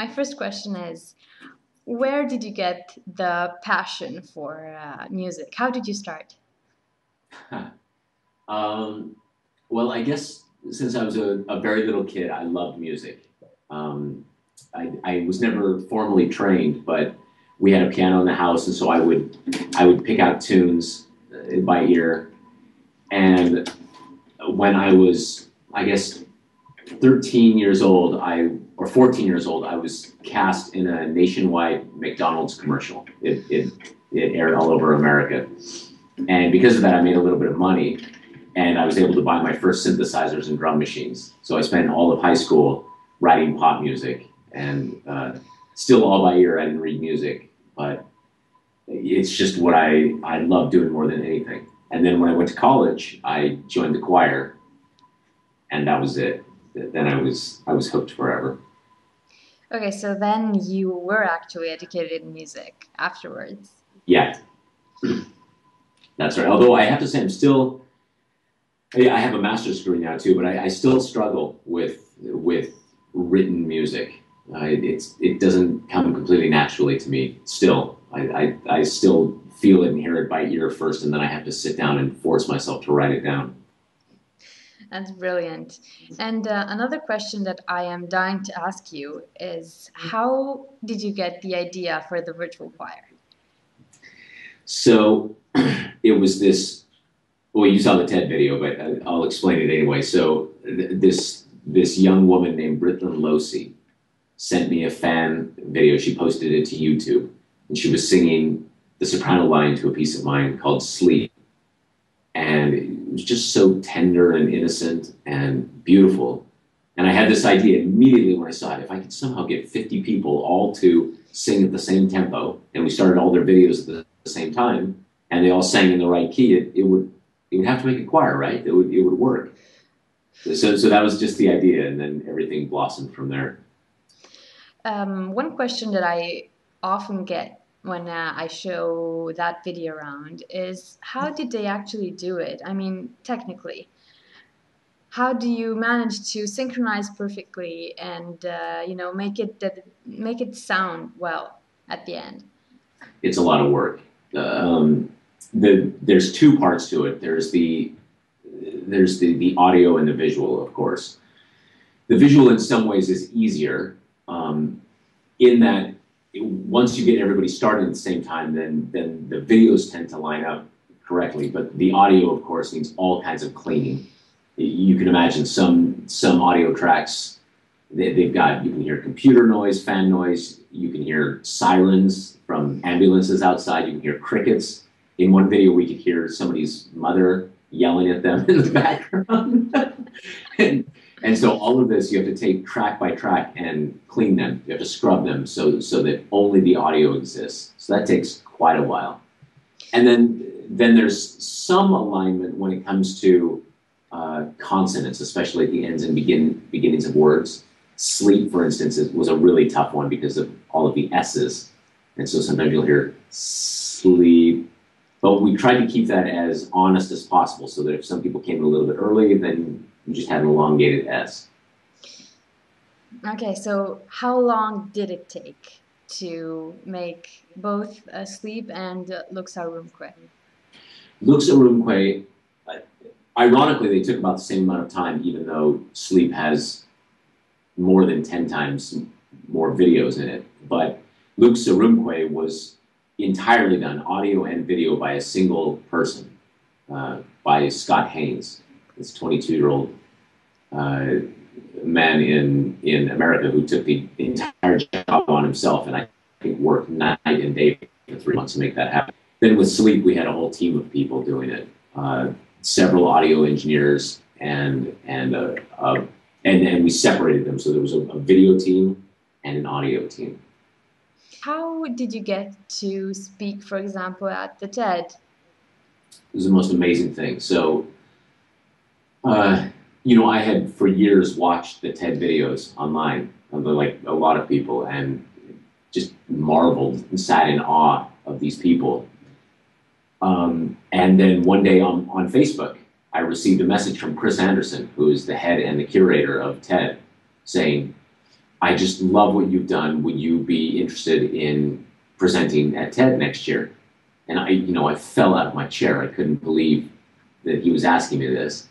my first question is where did you get the passion for uh, music? How did you start? um, well, I guess since I was a, a, very little kid, I loved music. Um, I, I, was never formally trained, but we had a piano in the house, and so I would I would pick out tunes uh, by ear. And when I was, I guess, 13 years old, I or 14 years old, I was cast in a nationwide McDonald's commercial. It, it, it aired all over America. And because of that, I made a little bit of money and I was able to buy my first synthesizers and drum machines. So I spent all of high school writing pop music and uh, still all by ear. I didn't read music, but it's just what I, I love doing more than anything. And then when I went to college, I joined the choir and that was it. Then I was, I was hooked forever. Okay, so then you were actually educated in music afterwards. Yeah, that's right. Although I have to say, I'm still. I have a master's degree now too, but I, I still struggle with with written music. Uh, it's it doesn't come completely naturally to me. Still, I, I I still feel it and hear it by ear first, and then I have to sit down and force myself to write it down. That's brilliant. And uh, another question that I am dying to ask you is how did you get the idea for the virtual choir? So it was this. Well, you saw the TED video, but I'll explain it anyway. So th- this this young woman named Britlin Losee sent me a fan video. She posted it to YouTube, and she was singing the soprano line to a piece of mine called "Sleep," and it was just so tender and innocent and beautiful. And I had this idea immediately when I saw it. If I could somehow get 50 people all to sing at the same tempo, and we started all their videos at the same time, and they all sang in the right key, it, it would it would have to make a choir, right? It would it would work. So so that was just the idea, and then everything blossomed from there. Um, one question that I often get when uh, I show that video around is how did they actually do it? I mean, technically, how do you manage to synchronize perfectly and uh, you know make it make it sound well at the end? It's a lot of work. Um, the, there's two parts to it. There's the there's the, the audio and the visual, of course. The visual, in some ways, is easier um, in that once you get everybody started at the same time, then then the videos tend to line up correctly. But the audio, of course, needs all kinds of cleaning. You can imagine some some audio tracks. They, they've got you can hear computer noise, fan noise. You can hear sirens from ambulances outside. You can hear crickets. In one video, we could hear somebody's mother yelling at them in the background. and, and so all of this, you have to take track by track and clean them. You have to scrub them so, so that only the audio exists. So that takes quite a while. And then, then there's some alignment when it comes to uh, consonants, especially at the ends and begin, beginnings of words. Sleep, for instance, was a really tough one because of all of the S's. And so sometimes you'll hear sleep. But we tried to keep that as honest as possible so that if some people came a little bit early, then you just had an elongated S. Okay, so how long did it take to make both uh, Sleep and uh, Lux Aurumque? Lux Aurumque, uh, ironically, they took about the same amount of time, even though Sleep has more than 10 times more videos in it. But Lux Aurumque was entirely done, audio and video, by a single person, uh, by Scott Haines this 22 year old uh, man in in America who took the entire job on himself, and I think worked night and day for three months to make that happen. Then with Sleep, we had a whole team of people doing it, uh, several audio engineers, and and uh, uh, and and we separated them. So there was a, a video team and an audio team. How did you get to speak, for example, at the TED? It was the most amazing thing. So uh, you know, I had for years watched the TED videos online, like a lot of people, and just marveled and sat in awe of these people. Um, and then one day on, on Facebook, I received a message from Chris Anderson, who is the head and the curator of TED, saying, I just love what you've done. Would you be interested in presenting at TED next year? And I, you know, I fell out of my chair. I couldn't believe that he was asking me this.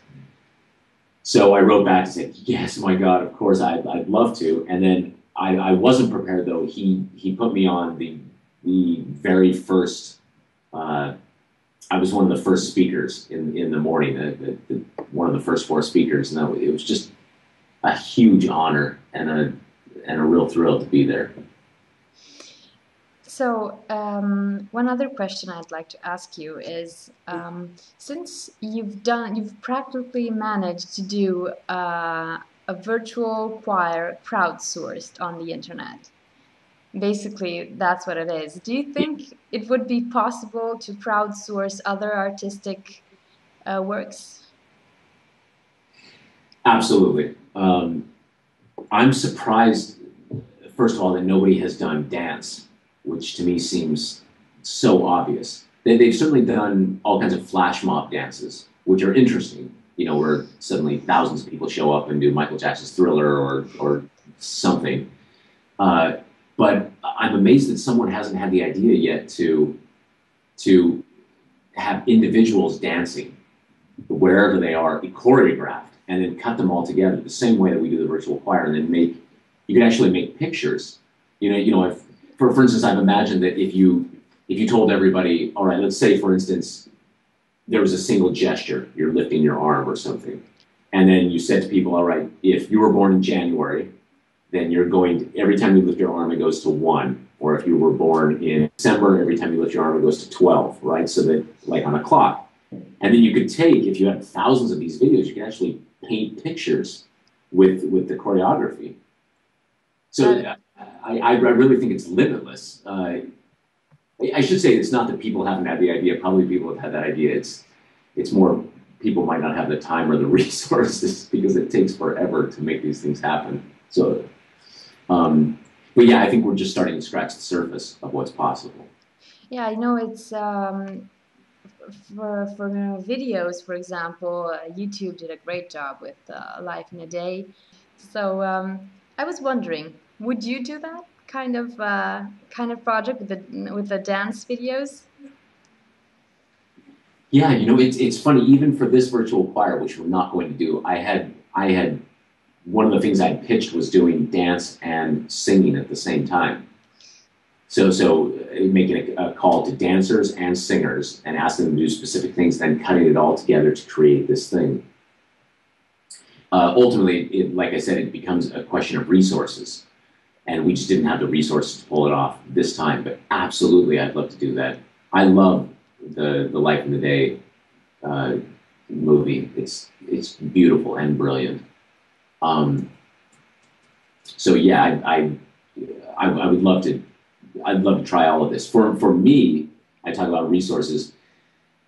So I wrote back and said, "Yes, my God, of course, I'd, I'd love to." And then I, I wasn't prepared though. He he put me on the the very first. Uh, I was one of the first speakers in in the morning. The, the, one of the first four speakers, and that, it was just a huge honor and a and a real thrill to be there. So, um, one other question I'd like to ask you is, um, since you've done, you've practically managed to do uh, a virtual choir crowdsourced on the internet. Basically, that's what it is. Do you think it would be possible to crowdsource other artistic uh, works? Absolutely. Um, I'm surprised, first of all, that nobody has done dance which to me seems so obvious. They, they've certainly done all kinds of flash mob dances, which are interesting. You know, where suddenly thousands of people show up and do Michael Jackson's Thriller or or something. Uh, but I'm amazed that someone hasn't had the idea yet to to have individuals dancing wherever they are, be choreographed, and then cut them all together the same way that we do the virtual choir, and then make you can actually make pictures. You know, you know, if for, for instance, I've imagined that if you if you told everybody, all right, let's say for instance, there was a single gesture, you're lifting your arm or something, and then you said to people, all right, if you were born in January, then you're going to, every time you lift your arm, it goes to one. Or if you were born in December, every time you lift your arm, it goes to 12, right? So that, like on a clock. And then you could take, if you had thousands of these videos, you could actually paint pictures with, with the choreography. So I, I, really think it's limitless. Uh, I should say it's not that people haven't had the idea. Probably people have had that idea. It's it's more people might not have the time or the resources because it takes forever to make these things happen. So, um, but yeah, I think we're just starting to scratch the surface of what's possible. Yeah, I know it's um, for for videos, for example. Uh, YouTube did a great job with uh, Life in a Day. So um, I was wondering would you do that kind of uh, kind of project with the with the dance videos? Yeah, you know, it's it's funny. Even for this virtual choir, which we're not going to do, I had I had one of the things I pitched was doing dance and singing at the same time. So so uh, making a, a call to dancers and singers and asking them to do specific things, then cutting it all together to create this thing. Uh, ultimately, it, like I said, it becomes a question of resources and we just didn't have the resources to pull it off this time. But absolutely, I'd love to do that. I love the the Life in the Day uh, movie. It's it's beautiful and brilliant. Um, so yeah, I, I, I I would love to I'd love to try all of this. For for me, I talk about resources.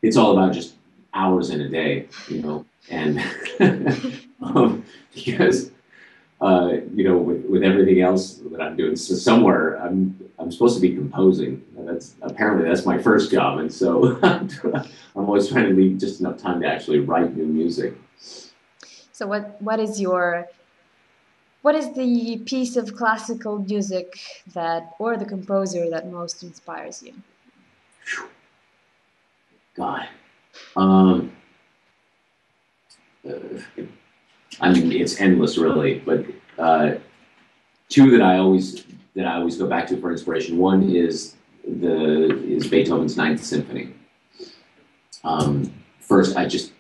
It's all about just hours in a day, you know, and um, because uh, you know, with, with everything else that I'm doing. So somewhere I'm I'm supposed to be composing. That's apparently that's my first job, and so I'm always trying to leave just enough time to actually write new music. So what what is your what is the piece of classical music that or the composer that most inspires you? God. Um, uh, I mean, it's endless, really. But uh, two that I always that I always go back to for inspiration. One is the is Beethoven's Ninth Symphony. Um, first, I just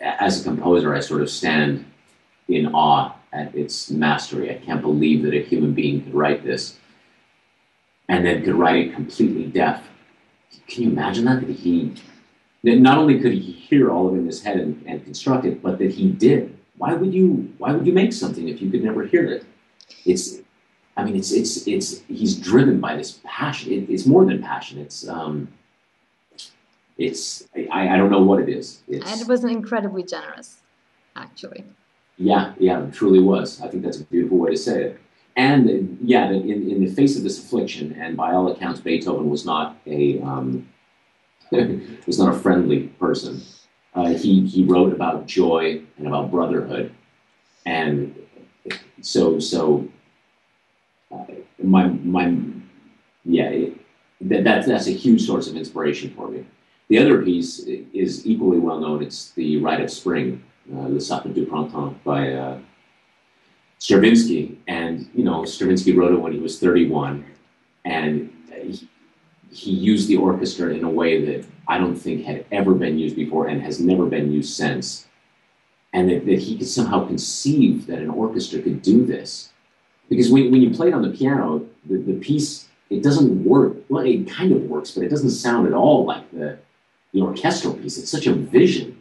as a composer, I sort of stand in awe at its mastery. I can't believe that a human being could write this, and then could write it completely deaf. Can you imagine that? That he not only could he hear all of it in his head and, and construct it, but that he did why would you why would you make something if you could never hear it? It's I mean it's it's it's he's driven by this passion. It, it's more than passion. It's um it's I, I don't know what it is. It's, and it was incredibly generous, actually. Yeah, yeah, it truly was. I think that's a beautiful way to say it. And yeah, in, in the face of this affliction, and by all accounts, Beethoven was not a um, was not a friendly person. Uh, he he wrote about joy and about brotherhood, and so so my my yeah, it, that, that's that's a huge source of inspiration for me. The other piece is equally well known. It's the Rite of Spring, uh, Le Sacre du Printemps by uh, Stravinsky, and you know Stravinsky wrote it when he was 31, and he, he used the orchestra in a way that I don't think had ever been used before and has never been used since. And that, that he could somehow conceive that an orchestra could do this. Because when, when you play it on the piano, the, the piece, it doesn't work. Well, it kind of works, but it doesn't sound at all like the, the orchestral piece. It's such a vision.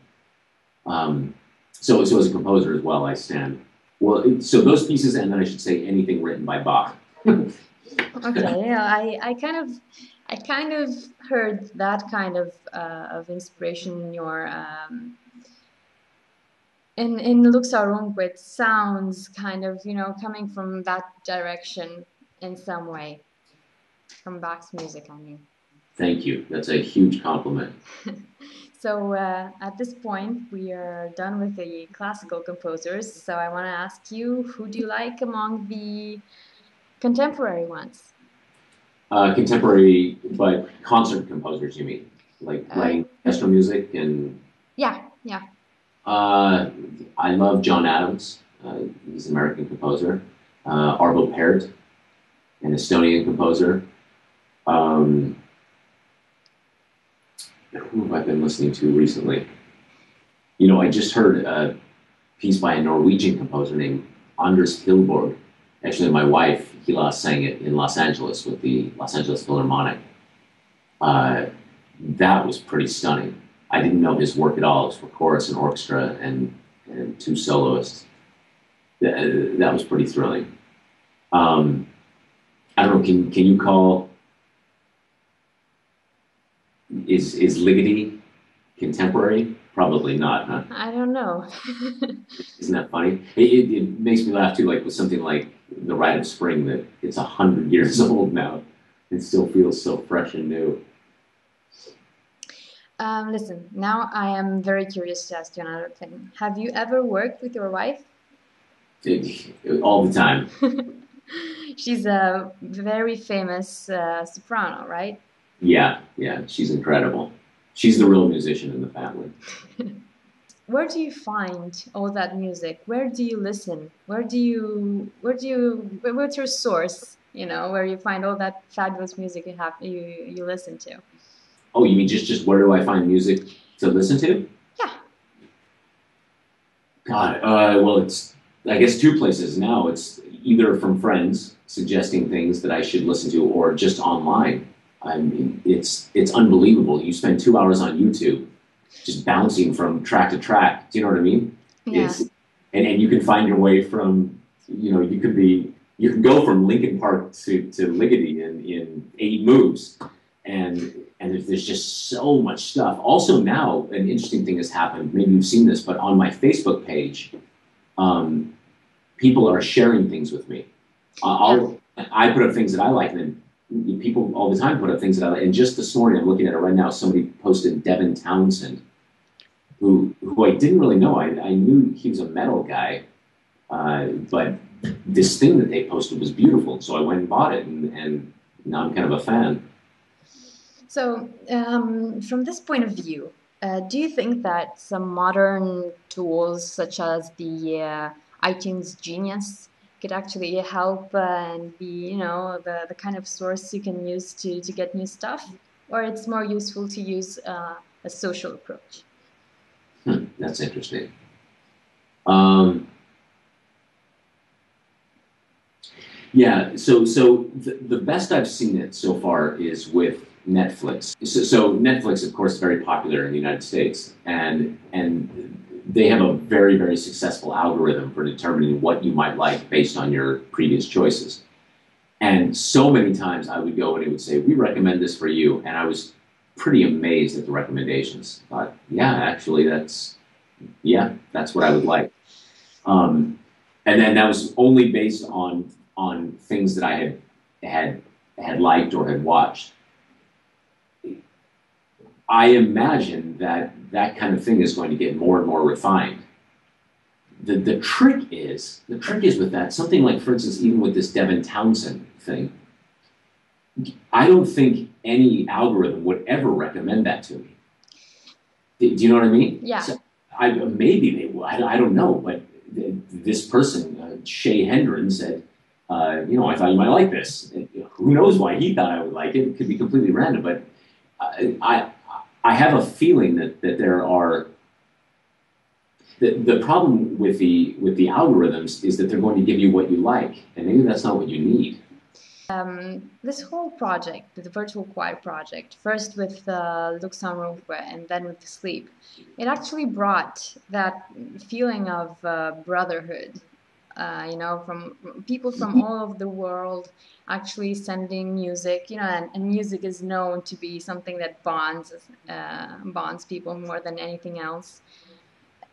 Um, so, so as a composer as well, I stand. Well, so those pieces, and then I should say anything written by Bach. okay, yeah, I, I kind of I kind of heard that kind of uh, of inspiration in your um, in in Luxor It sounds kind of you know coming from that direction in some way from Bach's music. I mean. Thank you. That's a huge compliment. so uh, at this point, we are done with the classical composers. So I want to ask you, who do you like among the contemporary ones? Uh, contemporary, but concert composers, you mean? Like uh, playing orchestral music and. Yeah, yeah. Uh, I love John Adams. Uh, he's an American composer. Uh, Arvo Pärt, an Estonian composer. Um, who have I been listening to recently? You know, I just heard a piece by a Norwegian composer named Anders Hillborg. Actually, my wife Hila sang it in Los Angeles with the Los Angeles Philharmonic. Uh, that was pretty stunning. I didn't know his work at all. It was for chorus and orchestra and, and two soloists. That, that was pretty thrilling. Um, I don't know. Can can you call is is Ligeti contemporary? Probably not, huh? I don't know. Isn't that funny? It, it, it, makes me laugh too, like with something like the Rite of Spring that it's a hundred years old now. It still feels so fresh and new. Um, listen, now I am very curious to ask you another thing. Have you ever worked with your wife? It, all the time. She's a very famous uh, soprano, right? Yeah, yeah, she's incredible. She's the real musician in the family. where do you find all that music? Where do you listen? Where do you where do you what's your source? You know, where you find all that fabulous music you have you you listen to. Oh, you mean just just where do I find music to listen to? Yeah. God, uh, well, it's I guess two places now. It's either from friends suggesting things that I should listen to, or just online. I mean, it's it's unbelievable. You spend two hours on YouTube just bouncing from track to track. Do you know what I mean? Yeah. It's, and, and you can find your way from, you know, you could be, you can go from Linkin Park to, to Ligeti in, in eight moves. And, and there's just so much stuff. Also now, an interesting thing has happened. Maybe you've seen this, but on my Facebook page, um, people are sharing things with me. Uh, I'll, I put up things that I like, and then people all the time put up things that I like. And just this morning, I'm looking at it right now. Somebody posted Devin Townsend, who who I didn't really know. I, I knew he was a metal guy, uh, but this thing that they posted was beautiful. So I went and bought it, and, and now I'm kind of a fan. So, um, from this point of view, uh, do you think that some modern tools, such as the uh, iTunes Genius, could actually help and be, you know, the, the kind of source you can use to, to get new stuff? Or it's more useful to use uh, a social approach? Hmm, that's interesting. Um, yeah, so so the, the best I've seen it so far is with Netflix. So, so Netflix, of course, is very popular in the United States, and and they have a very, very successful algorithm for determining what you might like based on your previous choices. And so many times I would go and it would say, We recommend this for you. And I was pretty amazed at the recommendations. I thought, yeah, actually, that's, yeah, that's what I would like. Um, and then that was only based on, on things that I had, had, had liked or had watched. I imagine that that kind of thing is going to get more and more refined. the, the trick is the trick is with that something like for instance even with this Devin Townsend thing I don't think any algorithm would ever recommend that to me. Do you know what I mean? Yeah. So I, maybe they will I, I don't know but this person uh, Shay Hendren said uh, you know I thought you might like this. And who knows why he thought I would like it it could be completely random but I, I I have a feeling that, that there are the, the problem with the with the algorithms is that they're going to give you what you like, and maybe that's not what you need. Um, this whole project, the virtual choir project, first with uh, Lux Aurumque and then with the sleep, it actually brought that feeling of uh, brotherhood. Uh, you know, from people from all over the world actually sending music. You know, and, and music is known to be something that bonds uh, bonds people more than anything else.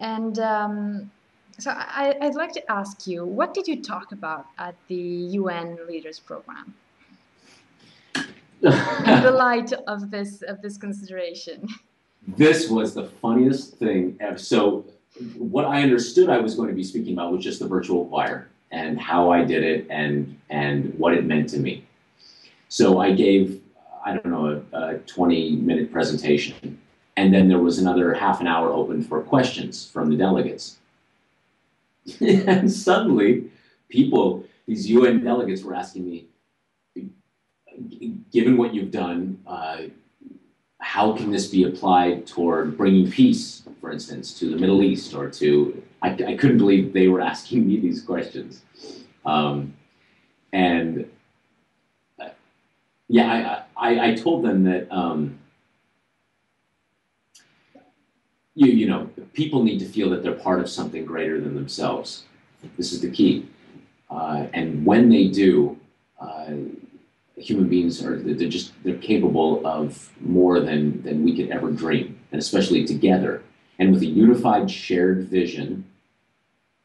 And um, so I, would like to ask you, what did you talk about at the UN Leaders Program? in the light of this of this consideration. This was the funniest thing ever. So what I understood I was going to be speaking about was just the virtual choir and how I did it and and what it meant to me. So I gave I don't know a, a 20 minute presentation and then there was another half an hour open for questions from the delegates. and suddenly, people, these UN delegates, were asking me, given what you've done, uh, how can this be applied toward bringing peace, for instance, to the Middle East or to. I, I couldn't believe they were asking me these questions. Um, and uh, yeah, I, I, I, told them that. Um, you, you know, people need to feel that they're part of something greater than themselves. This is the key. Uh, and when they do, uh, human beings are they're just they're capable of more than than we could ever dream, and especially together. And with a unified, shared vision,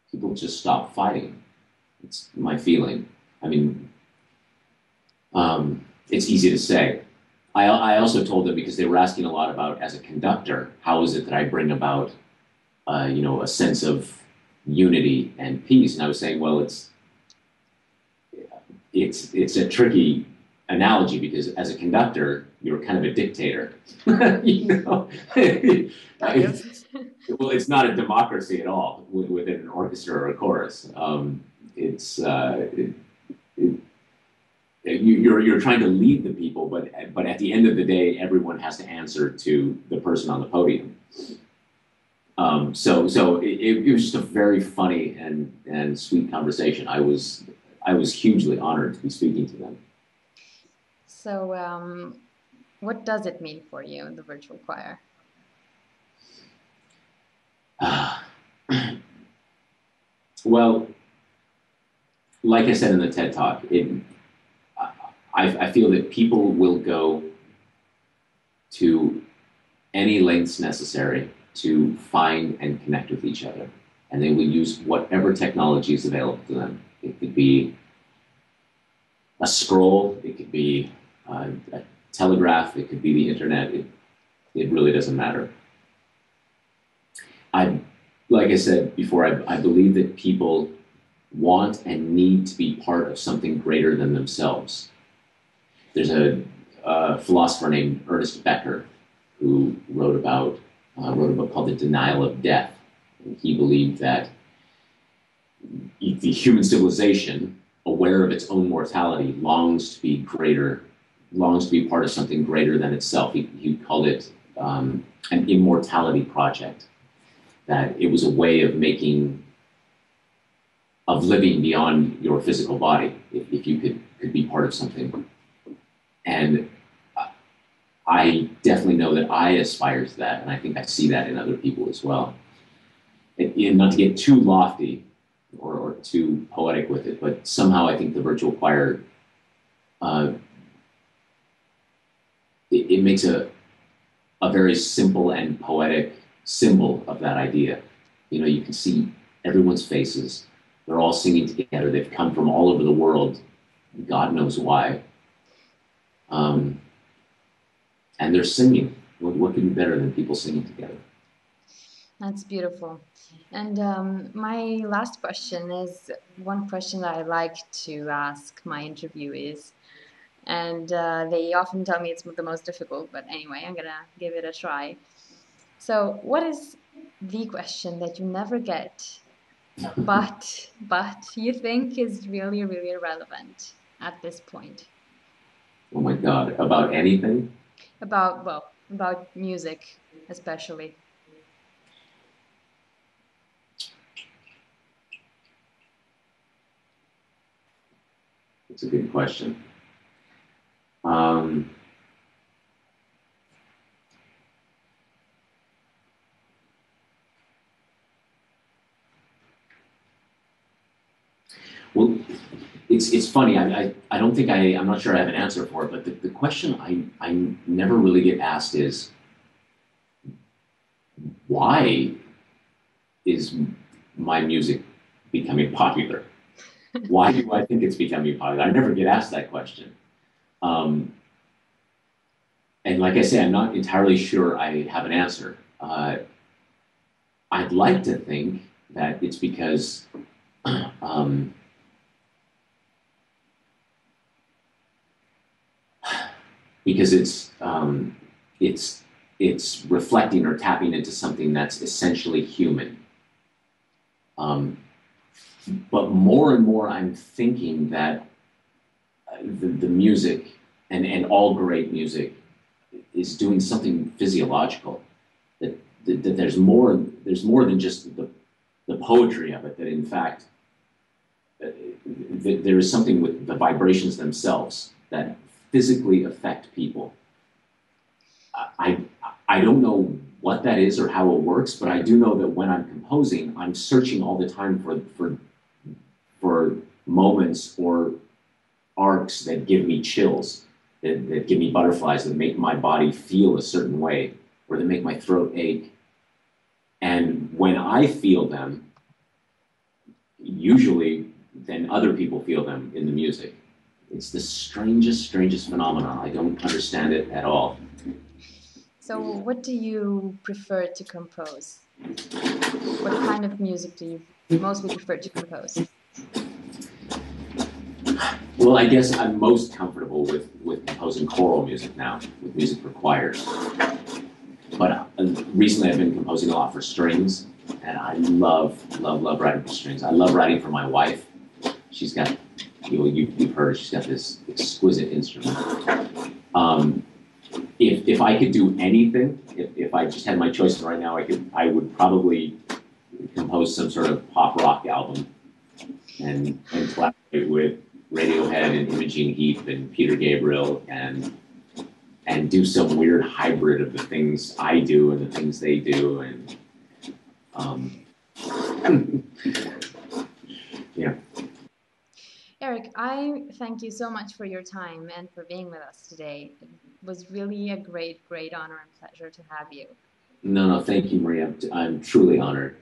people just stop fighting. It's my feeling. I mean, um, it's easy to say, I, I also told them because they were asking a lot about as a conductor, how is it that I bring about, uh, you know, a sense of unity and peace? And I was saying, well, it's it's it's a tricky analogy because as a conductor, you're kind of a dictator. you know, it's, well, it's not a democracy at all within an orchestra or a chorus. Um, it's uh, it, it, you're you're trying to lead the people, but but at the end of the day, everyone has to answer to the person on the podium. Um, so so it, it, was just a very funny and and sweet conversation. I was I was hugely honored to be speaking to them. So, um, what does it mean for you, the virtual choir? Well, like I said in the TED Talk, it I, I feel that people will go to any lengths necessary to find and connect with each other. And they will use whatever technology is available to them. It could be a scroll, it could be uh, a telegraph, it could be the internet. It, it really doesn't matter. I, like I said before, I, I believe that people want and need to be part of something greater than themselves there's a, a, philosopher named Ernest Becker who wrote about uh, wrote a book called The Denial of Death. And he believed that the human civilization, aware of its own mortality, longs to be greater, longs to be part of something greater than itself. He, he called it um, an immortality project. That it was a way of making, of living beyond your physical body, if, if you could, could be part of something and I definitely know that I aspire to that, and I think I see that in other people as well. And, not to get too lofty or, or, too poetic with it, but somehow I think the virtual choir uh, it, it makes a a very simple and poetic symbol of that idea. You know, you can see everyone's faces. They're all singing together. They've come from all over the world. God knows why. Um, and they're singing. What, what could be better than people singing together? That's beautiful. And um, my last question is one question that I like to ask my interviewees. And uh, they often tell me it's the most difficult, but anyway, I'm going to give it a try. So, what is the question that you never get, but but you think is really really relevant at this point? Oh my God! About anything? About well, about music especially. It's a good question. Um, well, it's it's funny. I, I, I don't think I I'm not sure I have an answer for it. But the, the question I I never really get asked is why is my music becoming popular? why do I think it's becoming popular? I never get asked that question. Um, and like I say, I'm not entirely sure I have an answer. Uh, I'd like to think that it's because um, because it's um, it's it's reflecting or tapping into something that's essentially human. Um, but more and more, I'm thinking that the, the music and, and all great music is doing something physiological. That, that, that there's more there's more than just the, the poetry of it. That in fact, uh, there is something with the vibrations themselves that physically affect people. I, I don't know what that is or how it works, but I do know that when I'm composing, I'm searching all the time for, for, for moments or that give me chills, that, that give me butterflies, that make my body feel a certain way, or that make my throat ache. And when I feel them, usually then other people feel them in the music. It's the strangest, strangest phenomenon. I don't understand it at all. So, what do you prefer to compose? What kind of music do you mostly prefer to compose? Well, I guess I'm most comfortable with, with composing choral music now, with music for choirs. But uh, recently I've been composing a lot for strings, and I love, love, love writing for strings. I love writing for my wife. She's got you know, you, have heard she's got this exquisite instrument. Um, if, if I could do anything, if, if I just had my choice right now, I could I would probably compose some sort of pop rock album and, and collaborate with Radiohead and Imogen Heap and Peter Gabriel and and do some weird hybrid of the things I do and the things they do and um, yeah. Eric, I thank you so much for your time and for being with us today. It was really a great, great honor and pleasure to have you. No, no, thank you, Maria. I'm truly honored.